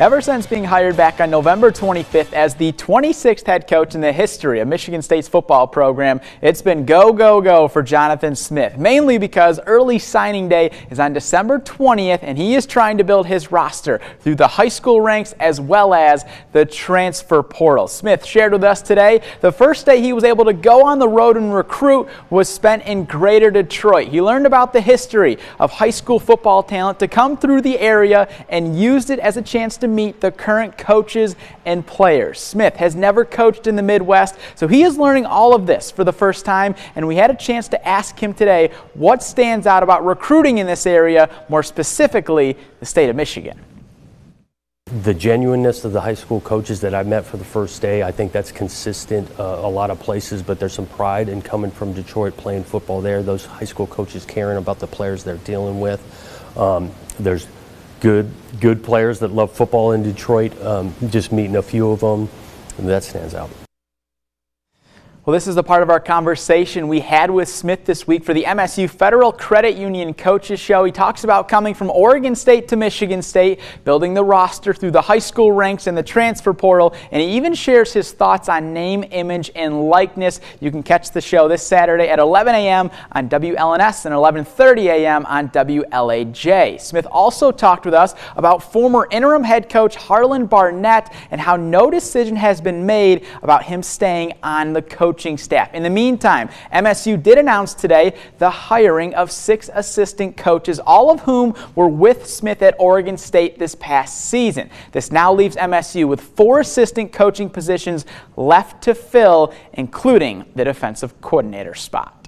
Ever since being hired back on November 25th as the 26th head coach in the history of Michigan State's football program, it's been go, go, go for Jonathan Smith, mainly because early signing day is on December 20th, and he is trying to build his roster through the high school ranks as well as the transfer portal. Smith shared with us today the first day he was able to go on the road and recruit was spent in Greater Detroit. He learned about the history of high school football talent to come through the area and used it as a chance to meet the current coaches and players. Smith has never coached in the Midwest, so he is learning all of this for the first time, and we had a chance to ask him today what stands out about recruiting in this area, more specifically, the state of Michigan the genuineness of the high school coaches that I met for the first day, I think that's consistent uh, a lot of places, but there's some pride in coming from Detroit playing football there. Those high school coaches caring about the players they're dealing with. Um, there's good good players that love football in Detroit. Um, just meeting a few of them, that stands out. Well, this is the part of our conversation we had with Smith this week for the MSU Federal Credit Union Coaches Show. He talks about coming from Oregon State to Michigan State, building the roster through the high school ranks and the transfer portal, and he even shares his thoughts on name, image, and likeness. You can catch the show this Saturday at 11 a.m. on WLNS and 11:30 a.m. on WLAJ. Smith also talked with us about former interim head coach Harlon Barnett and how no decision has been made about him staying on the coach coaching staff. In the meantime, MSU did announce today the hiring of six assistant coaches, all of whom were with Smith at Oregon State this past season. This now leaves MSU with four assistant coaching positions left to fill, including the defensive coordinator spot.